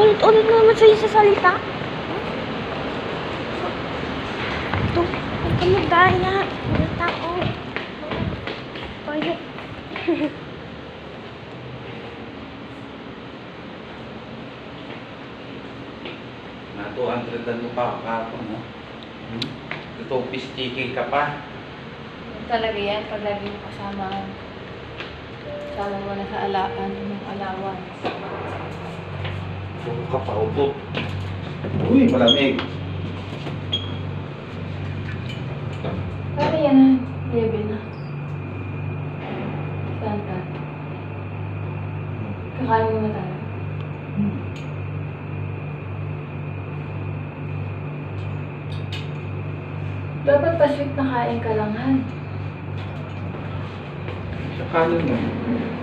Ulit-ulit na naman sa'yo sa salita. Ito, huwag ka magdaya. Mga tao. Quiet. Na 200 dan mo pa kakapon, no? Hmm? Ito, pistiking ka pa. Talaga yan, pag lagi mo kasama, kasama mo na sa alaan, yung alawan. Puro ka pa, upo. Uy, malamig. Pero yan na, lebe na. Saan ka? Kakain muna tayo. Dapat pa sweet na kain ka lang, han. Sa kanan mo.